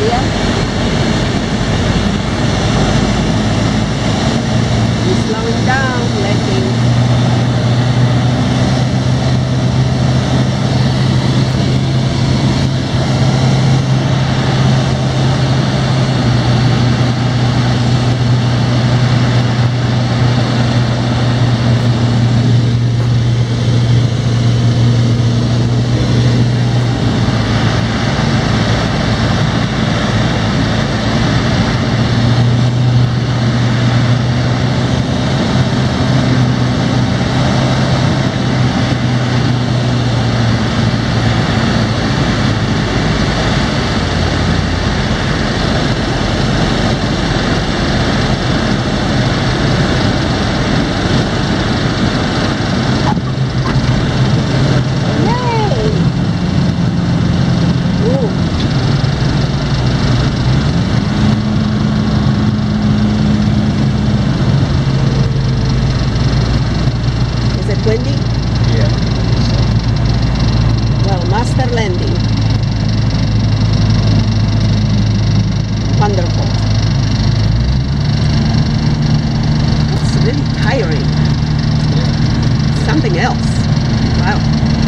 He's slowing down, letting master landing. Wonderful. It's really tiring. Something else. Wow.